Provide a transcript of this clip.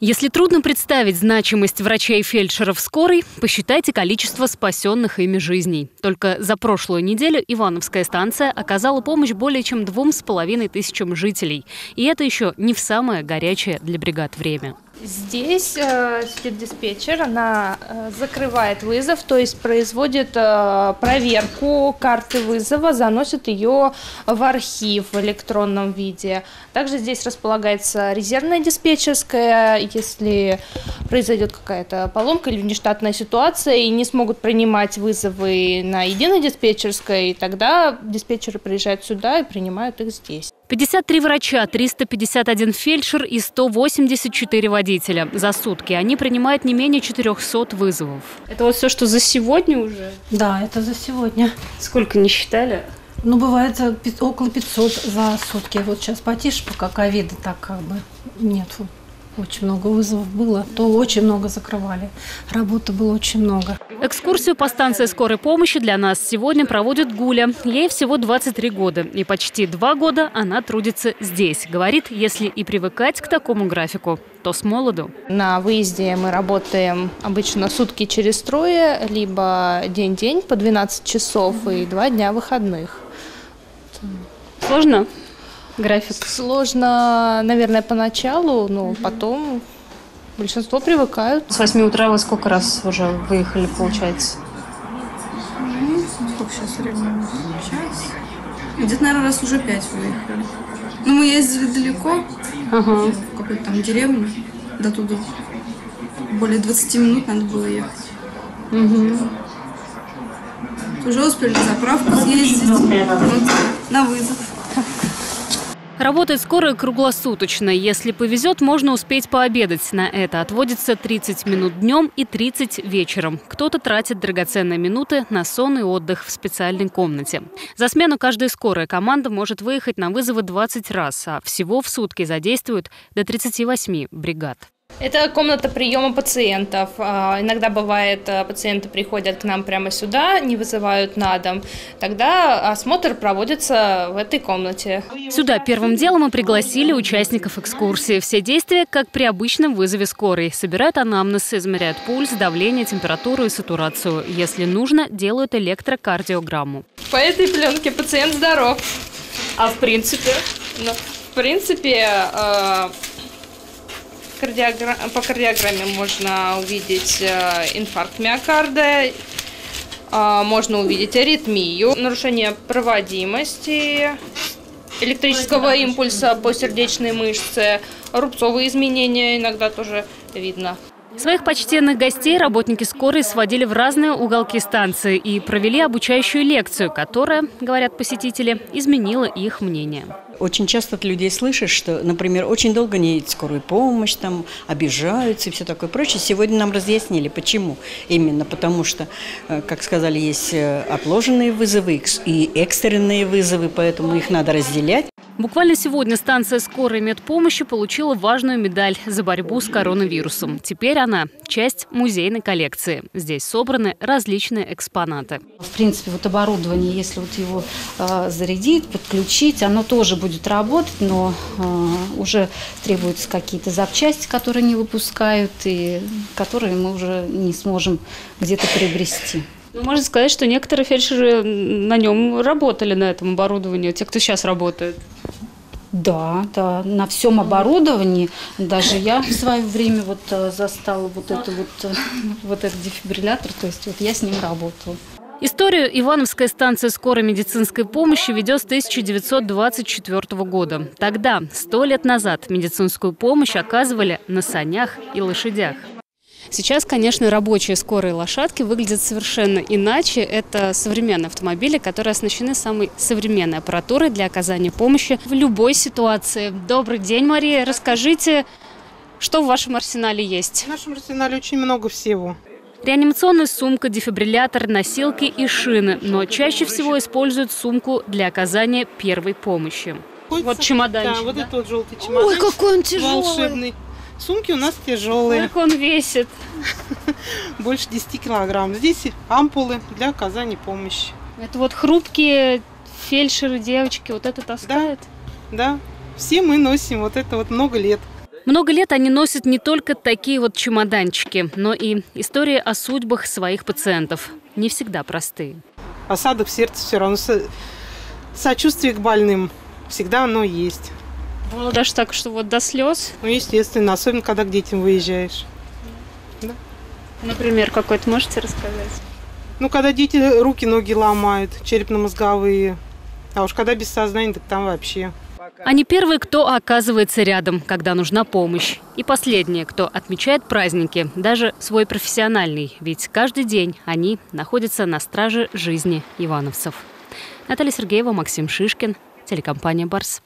Если трудно представить значимость врачей и фельдшеров скорой, посчитайте количество спасенных ими жизней. Только за прошлую неделю Ивановская станция оказала помощь более чем двум с половиной тысячам жителей. И это еще не в самое горячее для бригад время. Здесь э, сидит диспетчер, она э, закрывает вызов, то есть производит э, проверку карты вызова, заносит ее в архив в электронном виде. Также здесь располагается резервная диспетчерская, если произойдет какая-то поломка или внештатная ситуация и не смогут принимать вызовы на единой диспетчерской, тогда диспетчеры приезжают сюда и принимают их здесь. 53 врача, 351 фельдшер и 184 водителя. За сутки они принимают не менее 400 вызовов. Это вот все, что за сегодня уже? Да, это за сегодня. Сколько не считали? Ну, бывает около 500 за сутки. Вот сейчас потише, пока ковида так как бы нет очень много вызовов было, то очень много закрывали. Работы было очень много. Экскурсию по станции скорой помощи для нас сегодня проводит Гуля. Ей всего 23 года. И почти два года она трудится здесь. Говорит, если и привыкать к такому графику, то с молоду. На выезде мы работаем обычно сутки через трое, либо день-день по 12 часов и два дня выходных. Сложно? График? Сложно, наверное, поначалу, но угу. потом большинство привыкают. С 8 утра вы сколько раз уже выехали, получается? Сколько сейчас время? Час? Где-то, наверное, раз уже пять выехали. Ну, мы ездили далеко, ага. в какой-то там деревню, до туда. Более 20 минут надо было ехать. Угу. Уже успели на заправку съездить, вот, на вызов. Работает скорая круглосуточно. Если повезет, можно успеть пообедать. На это отводится 30 минут днем и 30 вечером. Кто-то тратит драгоценные минуты на сон и отдых в специальной комнате. За смену каждая скорая команда может выехать на вызовы 20 раз, а всего в сутки задействуют до 38 бригад. Это комната приема пациентов. А, иногда бывает, а, пациенты приходят к нам прямо сюда, не вызывают на дом. Тогда осмотр проводится в этой комнате. Сюда первым делом мы пригласили участников экскурсии. Все действия, как при обычном вызове скорой. Собирают анамнез, измеряют пульс, давление, температуру и сатурацию. Если нужно, делают электрокардиограмму. По этой пленке пациент здоров. А в принципе? Ну, в принципе, э Кардиогра... По кардиограмме можно увидеть э, инфаркт миокарда, а, можно увидеть аритмию, нарушение проводимости, электрического импульса по сердечной мышце, рубцовые изменения иногда тоже видно. Своих почтенных гостей работники скорой сводили в разные уголки станции и провели обучающую лекцию, которая, говорят посетители, изменила их мнение. Очень часто от людей слышишь, что, например, очень долго не едет скорую помощь, там обижаются и все такое прочее. Сегодня нам разъяснили, почему. Именно потому что, э, как сказали, есть э, отложенные вызовы и экстренные вызовы, поэтому их надо разделять. Буквально сегодня станция скорой медпомощи получила важную медаль за борьбу с коронавирусом. Теперь она – часть музейной коллекции. Здесь собраны различные экспонаты. В принципе, вот оборудование, если вот его э, зарядить, подключить, оно тоже будет работать, но э, уже требуются какие-то запчасти, которые не выпускают и которые мы уже не сможем где-то приобрести. Ну, можно сказать, что некоторые фельдшеры на нем работали, на этом оборудовании, те, кто сейчас работает. Да, да, на всем оборудовании. Даже я в свое время вот э, застала вот это вот, э, вот этот дефибриллятор, то есть вот я с ним работала. Историю Ивановская станция скорой медицинской помощи ведет с 1924 года. Тогда, сто лет назад, медицинскую помощь оказывали на санях и лошадях. Сейчас, конечно, рабочие скорые лошадки выглядят совершенно иначе. Это современные автомобили, которые оснащены самой современной аппаратурой для оказания помощи в любой ситуации. Добрый день, Мария. Расскажите, что в вашем арсенале есть? В нашем арсенале очень много всего. Реанимационная сумка, дефибриллятор, носилки и шины. Но чаще всего используют сумку для оказания первой помощи. Вот чемоданчик. Да, вот да? этот вот желтый чемоданчик. Ой, какой он тяжелый. Волшебный. Сумки у нас тяжелые. Сколько он весит? Больше 10 килограмм. Здесь ампулы для оказания помощи. Это вот хрупкие фельдшеры, девочки, вот это таскают? Да, да. Все мы носим вот это вот много лет. Много лет они носят не только такие вот чемоданчики, но и истории о судьбах своих пациентов. Не всегда простые. Осадок в сердце все равно. Со- Сочувствие к больным. Всегда оно есть. Было даже так, что вот до слез. Ну, естественно, особенно, когда к детям выезжаешь. Например, какой-то можете рассказать? Ну, когда дети руки, ноги ломают, черепно-мозговые. А уж когда без сознания, так там вообще. Они первые, кто оказывается рядом, когда нужна помощь. И последние, кто отмечает праздники, даже свой профессиональный. Ведь каждый день они находятся на страже жизни ивановцев. Наталья Сергеева, Максим Шишкин, телекомпания «Барс».